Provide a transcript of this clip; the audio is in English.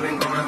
I've been going